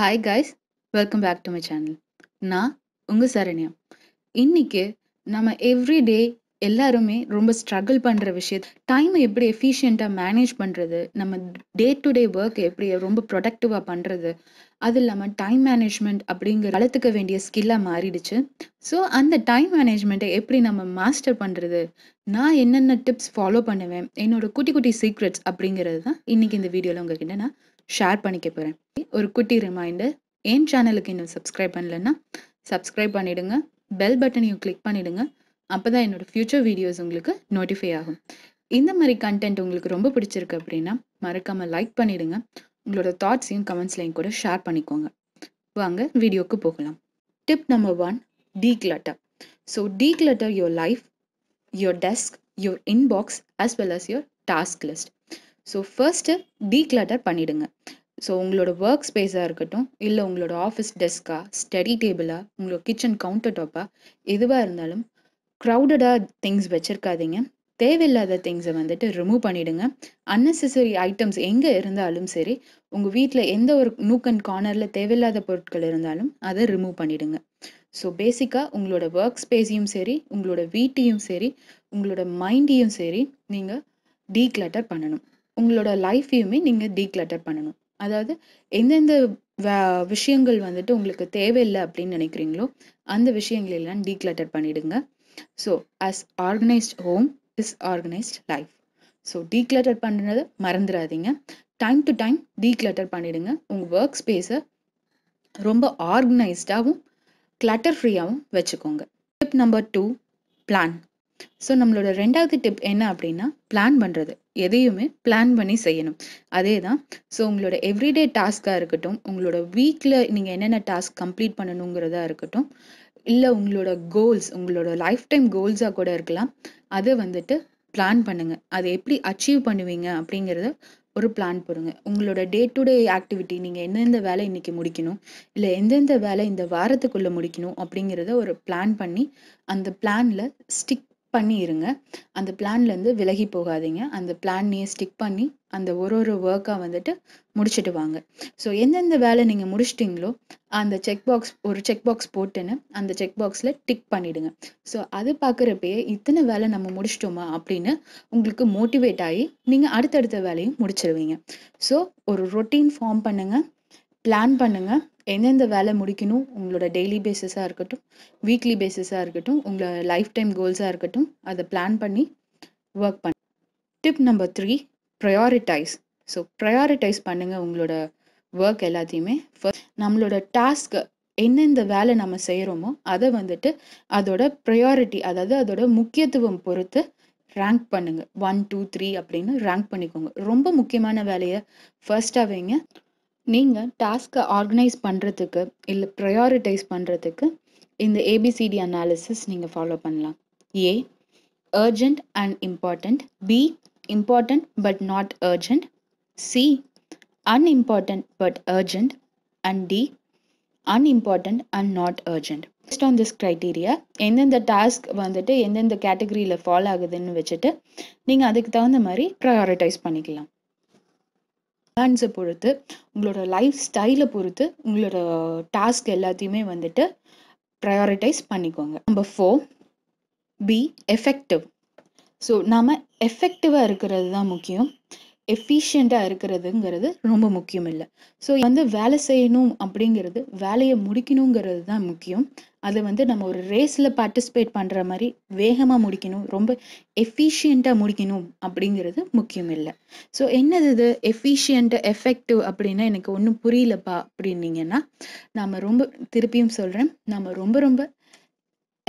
Hi guys welcome back to my channel நான் உங்கள் சரண்யா இன்னைக்கு நம்ம எவ்ரிடே எல்லாருமே ரொம்ப ஸ்ட்ரகிள் பண்ணுற விஷயம் டைமை எப்படி எஃபிஷியண்ட்டாக மேனேஜ் பண்ணுறது நம்ம டே டு டே ஒர்க் எப்படி ரொம்ப ப்ரொடக்டிவாக பண்ணுறது அது இல்லாமல் டைம் மேனேஜ்மெண்ட் அப்படிங்கிற வளர்த்துக்க வேண்டிய ஸ்கில்லாக மாறிடுச்சு ஸோ அந்த டைம் மேனேஜ்மெண்ட்டை எப்படி நம்ம மாஸ்டர் பண்ணுறது நான் என்னென்ன டிப்ஸ் ஃபாலோ பண்ணுவேன் என்னோட குட்டி குட்டி சீக்ரெட்ஸ் அப்படிங்கிறது தான் இன்றைக்கி இந்த வீடியோவில் உங்ககிட்ட நான் ஷேர் பண்ணிக்க போகிறேன் ஒரு குட்டி ரிமைண்டர் என் சேனலுக்கு இன்னும் சப்ஸ்கிரைப் பண்ணலன்னா சப்ஸ்கிரைப் பண்ணிவிடுங்க பெல் பட்டனையும் கிளிக் பண்ணிவிடுங்க அப்போ தான் என்னோடய ஃப்யூச்சர் வீடியோஸ் உங்களுக்கு நோட்டிஃபை ஆகும். இந்த மாதிரி கண்டென்ட் உங்களுக்கு ரொம்ப பிடிச்சிருக்கு அப்படின்னா மறக்காமல் லைக் பண்ணிவிடுங்க உங்களோட தாட்ஸையும் கமெண்ட்ஸ்லையும் கூட ஷேர் பண்ணிக்கோங்க. வாங்க வீடியோக்கு போகலாம். Tip number one declutter so declutter your life your desk your inbox as well as your task list so first declutter பண்ணிவிடுங்க ஸோ உங்களோட ஒர்க் ஸ்பேஸாக இருக்கட்டும் இல்லை உங்களோட ஆஃபீஸ் டெஸ்க்காக ஸ்டடி டேபிளாக உங்களோட கிச்சன் கவுண்டர் டாப்பாக எதுவாக இருந்தாலும் க்ரௌடடாக திங்ஸ் வச்சுருக்காதீங்க. தேவையில்லாத திங்ஸை வந்துட்டு ரிமூவ் பண்ணிவிடுங்க அன்னெசரி ஐட்டம்ஸ் எங்கே இருந்தாலும் சரி உங்கள் வீட்டில் எந்த ஒரு நூக் அண்ட் கார்னரில் தேவையில்லாத பொருட்கள் இருந்தாலும் அதை ரிமூவ் பண்ணிவிடுங்க ஸோ பேசிக்காக உங்களோட ஒர்க் ஸ்பேஸையும் சரி உங்களோட வீட்டையும் சரி உங்களோட மைண்டையும் சரி நீங்கள் டீக்ளட்டர் பண்ணணும். உங்களோட லைஃப்பையுமே நீங்கள் டீக்ளட்டர் பண்ணணும். அதாவது எந்தெந்த வ- விஷயங்கள் வந்துட்டு உங்களுக்கு தேவையில்லை அப்படின்னு நினைக்கிறீங்களோ அந்த விஷயங்கள் எல்லாம் டீக்ளட்டர் பண்ணிடுங்க. So as organised home is organised life so declutter பண்ணுறதை மறந்துடாதீங்க. டைம் டு டைம் டீக்ளட்டர் பண்ணிடுங்க. உங்கள் ஒர்க் ஸ்பேஸை ரொம்ப ஆர்கனைஸ்டாகவும் கிளட்டர் ஃப்ரீயாகவும் வச்சுக்கோங்க. Tip number two plan so நம்மளோட ரெண்டாவது டிப் என்ன அப்படின்னா பிளான் பண்ணுறது எதையுமே பிளான் பண்ணி செய்யணும். அதே தான். ஸோ உங்களோட எவ்ரிடே டாஸ்க்காக இருக்கட்டும் உங்களோட வீக்கில் நீங்கள் என்னென்ன டாஸ்க் கம்ப்ளீட் பண்ணணுங்கிறதா இருக்கட்டும் இல்லை உங்களோட கோல்ஸ் உங்களோட லைஃப் டைம் கோல்ஸாக கூட இருக்கலாம் அதை வந்துட்டு பிளான் பண்ணுங்கள் அதை எப்படி அச்சீவ் பண்ணுவீங்க அப்படிங்கிறத ஒரு பிளான் போடுங்க. உங்களோட டே டு டே ஆக்டிவிட்டி நீங்கள் எந்தெந்த வேலை இன்னைக்கு முடிக்கணும் இல்லை எந்தெந்த வேலை இந்த வாரத்துக்குள்ளே முடிக்கணும் அப்படிங்கிறத ஒரு பிளான் பண்ணி அந்த பிளானில் ஸ்டிக் பண்ணி இருங்க அந்த பிளான்லேருந்து விலகி போகாதீங்க. அந்த பிளான்னையே ஸ்டிக் பண்ணி அந்த ஒரு ஒரு ஒர்க்காக வந்துட்டு முடிச்சுட்டு வாங்க. ஸோ எந்தெந்த வேலை நீங்கள் முடிச்சிட்டிங்களோ அந்த செக் பாக்ஸ் ஒரு செக் பாக்ஸ் போட்டுன்னு அந்த செக் பாக்ஸில் டிக் பண்ணிவிடுங்க ஸோ அது பார்க்குறப்பயே இத்தனை வேலை நம்ம முடிச்சிட்டோமா அப்படின்னு உங்களுக்கு மோட்டிவேட் ஆகி நீங்கள் அடுத்தடுத்த வேலையும் முடிச்சிருவீங்க. ஸோ ஒரு ரொட்டீன் ஃபார்ம் பண்ணுங்கள் பிளான் பண்ணுங்கள் எந்தெந்த வேலை முடிக்கணும் உங்களோட டெய்லி பேசிஸாக இருக்கட்டும் வீக்லி பேசிஸாக இருக்கட்டும் உங்களோட லைஃப் டைம் கோல்ஸாக இருக்கட்டும் அதை பிளான் பண்ணி ஒர்க் பண்ண. Tip number three prioritise so prioritise பண்ணுங்கள் உங்களோட ஒர்க் எல்லாத்தையுமே. ஃபர்ஸ்ட் நம்மளோட டாஸ்க் எந்தெந்த வேலை நம்ம செய்கிறோமோ அதை வந்துட்டு அதோட ப்ரையாரிட்டி அதாவது அதோட முக்கியத்துவம் பொறுத்து ரேங்க் பண்ணுங்கள் ஒன் டூ த்ரீ அப்படின்னு ரேங்க் பண்ணிக்கோங்க. ரொம்ப முக்கியமான வேலையை ஃபர்ஸ்ட்டாக வைங்க. நீங்கள் டாஸ்க்கை ஆர்கனைஸ் பண்ணுறதுக்கு இல்லை ப்ரையாரிட்டைஸ் பண்ணுறதுக்கு இந்த ஏபிசிடி அனாலிசிஸ் நீங்கள் ஃபாலோ பண்ணலாம். A urgent and important B important but not urgent C unimportant but urgent and D unimportant and not urgent based on this criteria எந்தெந்த டாஸ்க் வந்துட்டு எந்தெந்த கேட்டகரியில் ஃபாலோ ஆகுதுன்னு வச்சுட்டு நீங்கள் அதுக்கு தகுந்த மாதிரி ப்ரையாரிட்டைஸ் பண்ணிக்கலாம். பிளான்ஸை பொறுத்து உங்களோட லைஃப் ஸ்டைலை பொறுத்து உங்களோட டாஸ்க் எல்லாத்தையுமே வந்துட்டு ப்ரையாரிட்டைஸ் பண்ணிக்கோங்க. Number four be effective so நாம் எஃபெக்டிவாக இருக்கிறது தான் முக்கியம். எஃபிஷியண்ட்டாக இருக்கிறதுங்கிறது ரொம்ப முக்கியம் இல்லை ஸோ வந்து வேலை செய்யணும் அப்படிங்கிறது வேலையை முடிக்கணுங்கிறது தான் முக்கியம். அதை வந்து நம்ம ஒரு ரேஸில் பார்ட்டிசிபேட் பண்ணுற மாதிரி வேகமாக முடிக்கணும் ரொம்ப எஃபிஷியண்ட்டாக முடிக்கணும் அப்படிங்கிறது முக்கியம் இல்லை ஸோ என்னது இது எஃபிஷியண்ட்டு எஃபெக்டிவ் அப்படின்னா எனக்கு ஒன்றும் புரியலப்பா அப்படின்னீங்கன்னா நம்ம ரொம்ப திருப்பியும் சொல்கிறேன் நம்ம ரொம்ப ரொம்ப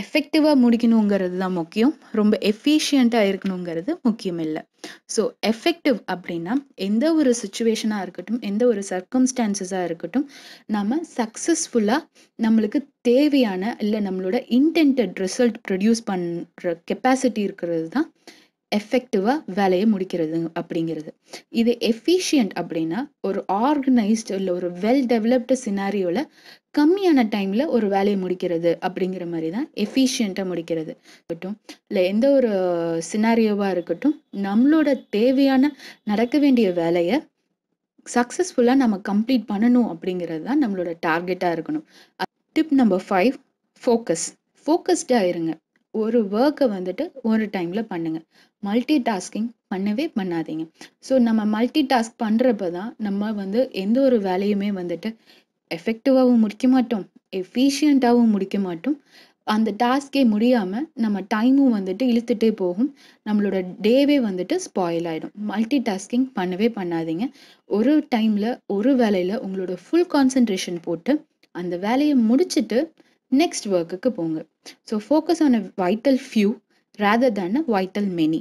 எஃபெக்டிவாக முடிக்கணுங்கிறது தான் முக்கியம். ரொம்ப எஃபிஷியண்ட்டாக இருக்கணுங்கிறது முக்கியம் இல்லை ஸோ எஃபெக்டிவ் அப்படின்னா எந்த ஒரு சுச்சுவேஷனாக இருக்கட்டும் எந்த ஒரு சர்க்கம்ஸ்டான்சஸாக இருக்கட்டும் நம்ம சக்ஸஸ்ஃபுல்லாக நம்மளுக்கு தேவையான இல்லை நம்மளோட இன்டென்டட் ரிசல்ட் ப்ரொடியூஸ் பண்ணுற கெப்பாசிட்டி இருக்கிறது தான் எஃபெக்டிவாக வேலையை முடிக்கிறது அப்படிங்கிறது. இது எஃபிஷியன்ட் அப்படின்னா ஒரு ஆர்கனைஸ்டு இல்லை ஒரு வெல் டெவலப்டு சினாரியோவில் கம்மியான டைமில் ஒரு வேலையை முடிக்கிறது அப்படிங்கிற மாதிரி தான் எஃபிஷியண்ட்டாக முடிக்கிறது. இருக்கட்டும். இல்லை எந்த ஒரு சினாரியோவாக இருக்கட்டும் நம்மளோட தேவையான நடக்க வேண்டிய வேலையை சக்ஸஸ்ஃபுல்லாக நம்ம கம்ப்ளீட் பண்ணணும் அப்படிங்கிறது தான் நம்மளோட டார்கெட்டாக இருக்கணும். டிப் நம்பர் ஃபைவ் ஃபோக்கஸ் ஃபோக்கஸ்டாக இருங்க. ஒரு ஒர்க்கை வந்துட்டு ஒரு டைமில் பண்ணுங்கள் மல்டி டாஸ்கிங் பண்ணவே பண்ணாதீங்க. ஸோ நம்ம மல்டி டாஸ்க் பண்ணுறப்ப தான் நம்ம வந்து எந்த ஒரு வேலையுமே வந்துட்டு எஃபெக்டிவாகவும் முடிக்க மாட்டோம். எஃபிஷியண்ட்டாகவும் முடிக்க மாட்டோம். அந்த டாஸ்கே முடியாமல் நம்ம டைமும் வந்துட்டு இழுத்துட்டே போகும். நம்மளோட டேவே வந்துட்டு ஸ்பாயில் ஆகிடும் மல்டி டாஸ்கிங் பண்ணவே பண்ணாதீங்க. ஒரு டைமில் ஒரு வேலையில் உங்களோட ஃபுல் கான்சன்ட்ரேஷன் போட்டு அந்த வேலையை முடிச்சுட்டு நெக்ஸ்ட் ஒர்க்குக்கு போங்க. So focus on a vital few rather than a vital many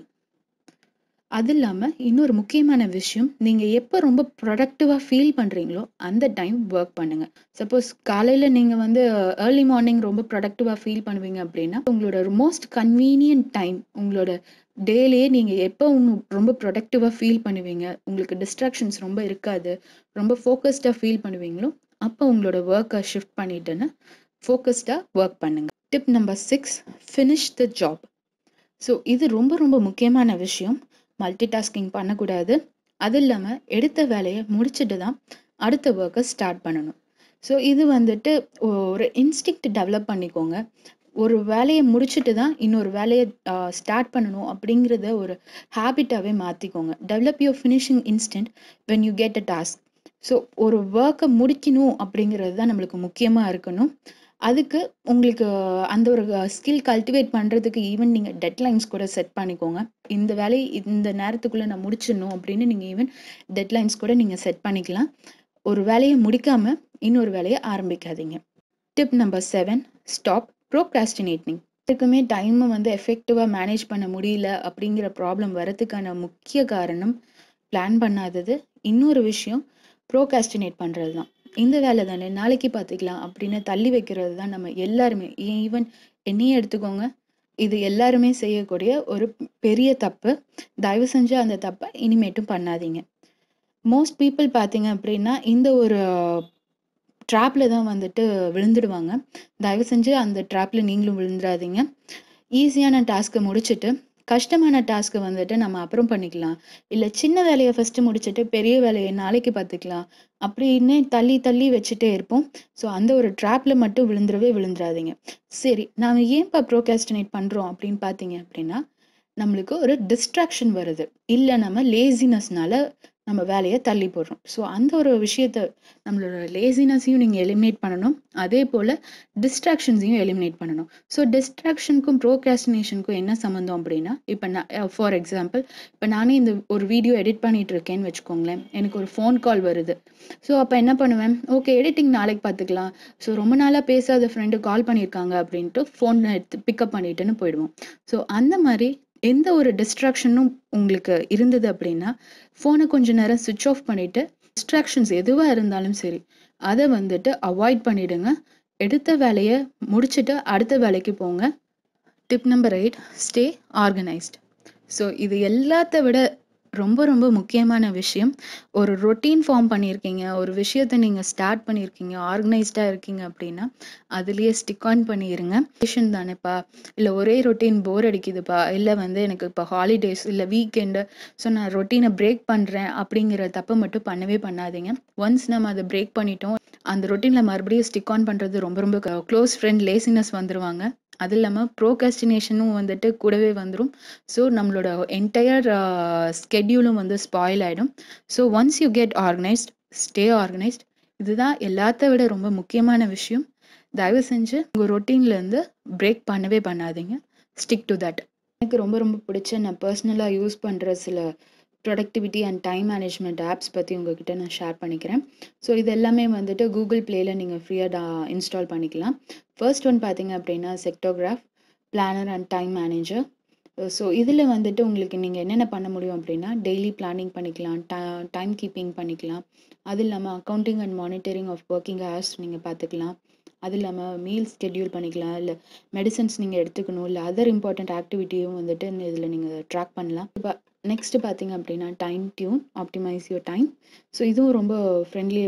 அது இல்லாமல் இன்னொரு முக்கியமான விஷயம் நீங்கள் எப்போ ரொம்ப ப்ரொடக்டிவாக ஃபீல் பண்ணுறீங்களோ அந்த டைம் ஒர்க் பண்ணுங்கள் சப்போஸ் காலையில் நீங்கள் வந்து ஏர்லி மார்னிங் ரொம்ப ப்ரொடக்டிவாக ஃபீல் பண்ணுவீங்க அப்படின்னா உங்களோட மோஸ்ட் கன்வீனியன்ட் டைம் உங்களோட டேலேயே நீங்கள் எப்போ உங்க ரொம்ப ப்ரொடக்டிவாக ஃபீல் பண்ணுவீங்க உங்களுக்கு டிஸ்ட்ராக்ஷன்ஸ் ரொம்ப இருக்காது ரொம்ப ஃபோக்கஸ்டாக ஃபீல் பண்ணுவீங்களோ அப்போ உங்களோட ஒர்க்கை ஷிஃப்ட் பண்ணிட்டுன்னு ஃபோக்கஸ்டாக ஒர்க் பண்ணுங்கள் tip number six finish the job so இது ரொம்ப ரொம்ப முக்கியமான விஷயம். மல்டி டாஸ்கிங் பண்ணக்கூடாது. அது இல்லாமல் எடுத்த வேலையை முடிச்சுட்டு தான் அடுத்த ஒர்க்கை ஸ்டார்ட் பண்ணணும். ஸோ இது வந்துட்டு ஒரு இன்ஸ்டிக்ட் டெவலப் பண்ணிக்கோங்க. ஒரு வேலையை முடிச்சுட்டு தான் இன்னொரு வேலையை ஸ்டார்ட் பண்ணணும் அப்படிங்கிறத ஒரு ஹேபிட்டாகவே மாற்றிக்கோங்க develop your finishing instinct when you get a task so ஒரு ஒர்க்கை முடிக்கணும் அப்படிங்கிறது தான் நம்மளுக்கு முக்கியமாக இருக்கணும். அதுக்கு உங்களுக்கு அந்த ஒரு ஸ்கில் கல்டிவேட் பண்ணுறதுக்கு ஈவன் நீங்கள் டெட்லைன்ஸ் கூட செட் பண்ணிக்கோங்க. இந்த வேலையை இந்த நேரத்துக்குள்ளே நான் முடிச்சிடணும் அப்படின்னு நீங்கள் ஈவன் டெட்லைன்ஸ் கூட நீங்கள் செட் பண்ணிக்கலாம். ஒரு வேலையை முடிக்காமல் இன்னொரு வேலையை ஆரம்பிக்காதீங்க. Tip number seven stop procrastinating இதுக்குமே டைமை வந்து எஃபெக்டிவாக மேனேஜ் பண்ண முடியல அப்படிங்கிற ப்ராப்ளம் வரதுக்கான முக்கிய காரணம் பிளான் பண்ணாதது. இன்னொரு விஷயம் ப்ரோகாஸ்டினேட் பண்ணுறது தான் இந்த வேலை தானே நாளைக்கு பார்த்துக்கலாம் அப்படின்னு தள்ளி வைக்கிறது தான் நம்ம எல்லாருமே. ஈவன் என்னையே எடுத்துக்கோங்க. இது எல்லாருமே செய்யக்கூடிய ஒரு பெரிய தப்பு. தயவு செஞ்சு அந்த தப்பை இனிமேட்டும் பண்ணாதீங்க. மோஸ்ட் பீப்புள் பார்த்தீங்க அப்படின்னா இந்த ஒரு ட்ராப்பில் தான் வந்துட்டு விழுந்துடுவாங்க. தயவு செஞ்சு அந்த ட்ராப்பில் நீங்களும் விழுந்துடாதீங்க. ஈஸியான டாஸ்க்கை முடிச்சுட்டு கஷ்டமான டாஸ்க்கை வந்துட்டு நம்ம அப்புறம் பண்ணிக்கலாம். இல்லை சின்ன வேலையை ஃபஸ்ட்டு முடிச்சுட்டு பெரிய வேலையை நாளைக்கு பார்த்துக்கலாம். அப்படின்னு தள்ளி தள்ளி வச்சுட்டே இருப்போம். ஸோ அந்த ஒரு ட்ராப்பில் மட்டும் விழுந்துடவே விழுந்துடாதீங்க. சரி நாம் ஏன்ப்பா ப்ரோகாஸ்டினேட் பண்ணுறோம் அப்படின்னு பார்த்தீங்க அப்படின்னா நம்மளுக்கு ஒரு டிஸ்ட்ராக்ஷன் வருது. இல்லை நம்ம லேசினஸ்னால நம்ம வேலையை தள்ளி போடுறோம். ஸோ அந்த ஒரு விஷயத்த நம்மளோட லேசினஸையும் நீங்கள் எலிமினேட் பண்ணணும். அதே போல் டிஸ்ட்ராக்ஷன்ஸையும் எலிமினேட் பண்ணணும். ஸோ டிஸ்ட்ராக்ஷனுக்கும் ப்ரோக்ராஸ்டினேஷனுக்கும் என்ன சம்மந்தம் அப்படின்னா இப்போ நான் ஃபார் எக்ஸாம்பிள் இப்போ நானே இந்த ஒரு வீடியோ எடிட் பண்ணிகிட்டு இருக்கேன்னு வச்சுக்கோங்களேன். எனக்கு ஒரு ஃபோன் கால் வருது. ஸோ அப்போ என்ன பண்ணுவேன்? ஓகே எடிட்டிங் நாளைக்கு பார்த்துக்கலாம். ஸோ ரொம்ப நாளாக பேசாத ஃப்ரெண்டு கால் பண்ணியிருக்காங்க அப்படின்ட்டு ஃபோன் எடுத்து பிக்கப் பண்ணிட்டுன்னு போயிடுவோம். ஸோ அந்த மாதிரி எந்த ஒரு டிஸ்ட்ராக்ஷனும் உங்களுக்கு இருந்தது அப்படின்னா ஃபோனை கொஞ்ச நேரம் சுவிட்ச் ஆஃப் பண்ணிவிட்டு டிஸ்ட்ராக்ஷன்ஸ் எதுவாக இருந்தாலும் சரி அதை வந்துட்டு அவாய்ட் பண்ணிவிடுங்க எடுத்த வேலையை முடிச்சுட்டு அடுத்த வேலைக்கு போங்க. Tip number eight stay organised so இது எல்லாத்த விட ரொம்ப ரொம்ப முக்கியமான விஷயம். ஒரு ரொட்டீன் ஃபார்ம் பண்ணியிருக்கீங்க ஒரு விஷயத்த நீங்கள் ஸ்டார்ட் பண்ணியிருக்கீங்க ஆர்கனைஸ்டாக இருக்கீங்க அப்படின்னா அதுலேயே ஸ்டிக் ஆன் பண்ணிடுங்க பேஷன் தானேப்பா? இல்லை ஒரே ரொட்டீன் போர் அடிக்குதுப்பா? இல்லை வந்து எனக்கு இப்போ ஹாலிடேஸ் இல்லை வீக்கெண்டு ஸோ நான் ரொட்டீனை பிரேக் பண்ணுறேன் அப்படிங்கிற தப்பை மட்டும் பண்ணவே பண்ணாதீங்க. ஒன்ஸ் நம்ம அதை பிரேக் பண்ணிட்டோம் அந்த ரொட்டீனில் மறுபடியும் ஸ்டிக் ஆன் பண்ணுறது ரொம்ப ரொம்ப க்ளோஸ் ஃப்ரெண்ட் லேசினஸ் வந்துடுவாங்க அது இல்லாமல் ப்ரோகாஸ்டினேஷனும் வந்துட்டு கூடவே வந்துடும் ஸோ நம்மளோட என்டையர் ஸ்கெட்யூலும் வந்து ஸ்பாயில் ஆகிடும் so once you get organised stay organised இதுதான் எல்லாத்த விட ரொம்ப முக்கியமான விஷயம். தயவு செஞ்சு உங்கள் ரொட்டீன்லேருந்து பிரேக் பண்ணவே பண்ணாதீங்க. ஸ்டிக் டு தட் எனக்கு ரொம்ப ரொம்ப பிடிச்ச நான் பர்சனலாக யூஸ் பண்ணுற சில productivity and time management apps பற்றி உங்ககிட்ட நான் ஷேர் பண்ணிக்கிறேன். ஸோ இது எல்லாமே வந்துட்டு கூகுள் ப்ளேயில் நீங்கள் ஃப்ரீயாக டா இன்ஸ்டால் பண்ணிக்கலாம். ஃபர்ஸ்ட் ஒன் பார்த்தீங்க அப்படின்னா செக்டோகிராஃப் planner and time manager so இதில் வந்துட்டு உங்களுக்கு நீங்கள் என்னென்ன பண்ண முடியும் அப்படின்னா டெய்லி பிளானிங் பண்ணிக்கலாம் டைம் கீப்பிங் பண்ணிக்கலாம். அது இல்லாமல் accounting and monitoring of working hours நீங்கள் பார்த்துக்கலாம் அது இல்லாமல் மீல் ஸ்கெட்யூல் பண்ணிக்கலாம் இல்லை மெடிசன்ஸ் நீங்கள் எடுத்துக்கணும் இல்லை அதர் இம்பார்ட்டண்ட் ஆக்டிவிட்டியும் வந்துட்டு இதில் நீங்கள் ட்ராக் பண்ணலாம். இப்போ நெக்ஸ்ட்டு பார்த்தீங்க அப்படின்னா time tune optimise your time so இதுவும் ரொம்ப ஃப்ரெண்ட்லி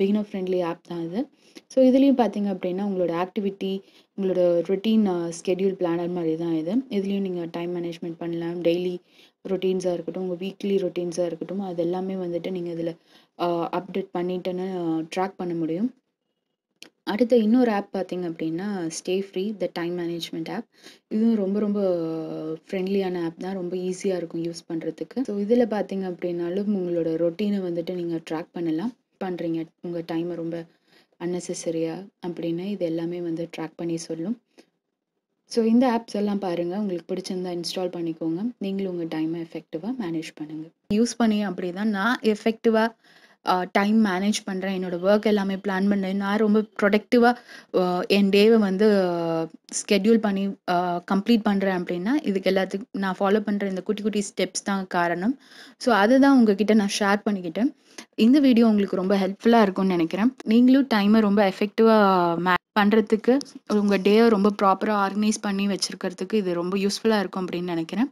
பிகினர் ஃப்ரெண்ட்லி ஆப் தான் இது. ஸோ இதுலேயும் பார்த்தீங்க அப்படின்னா உங்களோட ஆக்டிவிட்டி உங்களோட ரொட்டீன் ஸ்கெடியூல் பிளானர் மாதிரி தான் இது. இதுலேயும் நீங்கள் டைம் மேனேஜ்மெண்ட் பண்ணலாம். டெய்லி ரொட்டீன்ஸாக இருக்கட்டும் உங்கள் வீக்லி ரொட்டீன்ஸாக இருக்கட்டும் அது எல்லாமே வந்துட்டு நீங்கள் இதில் அப்டேட் பண்ணிட்டுன்னு ட்ராக் பண்ண முடியும். அடுத்த இன்னொரு ஆப் பார்த்தீங்க அப்படின்னா stay free the time management app இதுவும் ரொம்ப ரொம்ப ஃப்ரெண்ட்லியான ஆப் தான். ரொம்ப ஈஸியாக இருக்கும் யூஸ் பண்ணுறதுக்கு ஸோ இதில் பார்த்தீங்க அப்படின்னாலும் உங்களோட ரொட்டீனை வந்துட்டு நீங்கள் ட்ராக் பண்ணலாம். பண்ணுறீங்க உங்கள் டைமை ரொம்ப அன்னெசரியாக அப்படின்னு இது எல்லாமே வந்து ட்ராக் பண்ணி சொல்லும். ஸோ இந்த ஆப்ஸ் எல்லாம் பாருங்கள் உங்களுக்கு பிடிச்சிருந்தா இன்ஸ்டால் பண்ணிக்கோங்க. நீங்களும் உங்கள் டைமை எஃபெக்டிவாக மேனேஜ் பண்ணுங்கள் யூஸ் பண்ணி அப்படி தான் நான் எஃபெக்டிவாக டைம் மேனேஜ் பண்ணுறேன் என்னோடய ஒர்க் எல்லாமே பிளான் பண்ணேன் நான் ரொம்ப ப்ரொடக்டிவாக என் டேவை வந்து ஸ்கெட்யூல் பண்ணி கம்ப்ளீட் பண்ணுறேன் அப்படின்னா இதுக்கு எல்லாத்துக்கும் நான் ஃபாலோ பண்ணுற இந்த குட்டி குட்டி ஸ்டெப்ஸ் தான் காரணம். ஸோ அதை தான் உங்ககிட்ட நான் ஷேர் பண்ணிக்கிட்டேன். இந்த வீடியோ உங்களுக்கு ரொம்ப ஹெல்ப்ஃபுல்லாக இருக்கும்னு நினைக்கிறேன். நீங்களும் டைமை ரொம்ப எஃபெக்டிவாக மே பண்ணுறதுக்கு உங்கள் டேவை ரொம்ப ப்ராப்பராக ஆர்கனைஸ் பண்ணி வச்சுருக்கிறதுக்கு இது ரொம்ப யூஸ்ஃபுல்லாக இருக்கும் அப்படின்னு நினைக்கிறேன்.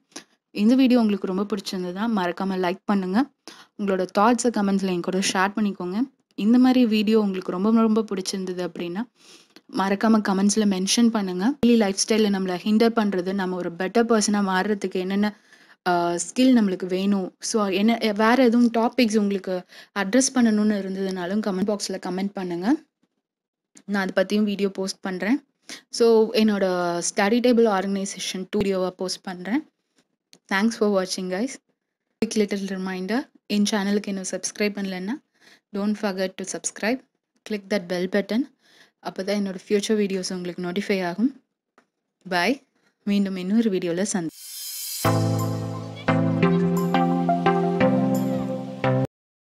இந்த வீடியோ உங்களுக்கு ரொம்ப பிடிச்சிருந்ததா மறக்காமல் லைக் பண்ணுங்கள் உங்களோட தாட்ஸை கமெண்ட்ஸில் என் கூட ஷேர் பண்ணிக்கோங்க. இந்த மாதிரி வீடியோ உங்களுக்கு ரொம்ப ரொம்ப பிடிச்சிருந்தது அப்படின்னா மறக்காமல் கமெண்ட்ஸில் மென்ஷன் பண்ணுங்கள் டெய்லி லைஃப் ஸ்டைலில் நம்மளை ஹிண்டர் பண்ணுறது நம்ம ஒரு பெட்டர் பர்சனாக மாறுறதுக்கு என்னென்ன ஸ்கில் நம்மளுக்கு வேணும். ஸோ என்ன வேறு எதுவும் டாபிக்ஸ் உங்களுக்கு அட்ரஸ் பண்ணணும்னு இருந்ததுனாலும் கமெண்ட் பாக்ஸில் கமெண்ட் பண்ணுங்கள் நான் அதை பற்றியும் வீடியோ போஸ்ட் பண்ணுறேன் ஸோ என்னோட study table organisation too post பண்ணுறேன் தேங்க்ஸ் ஃபார் வாட்சிங் கைஸ் குவிக் லிட்டில் ரிமைண்டர் என் சேனலுக்கு இன்னும் சப்ஸ்கிரைப் பண்ணலன்னா don't forget to subscribe click that bell button அப்போ தான் என்னோடய ஃப்யூச்சர் வீடியோஸ் உங்களுக்கு நோட்டிஃபை ஆகும் பாய் மீண்டும் இன்னொரு வீடியோவில் சந்தி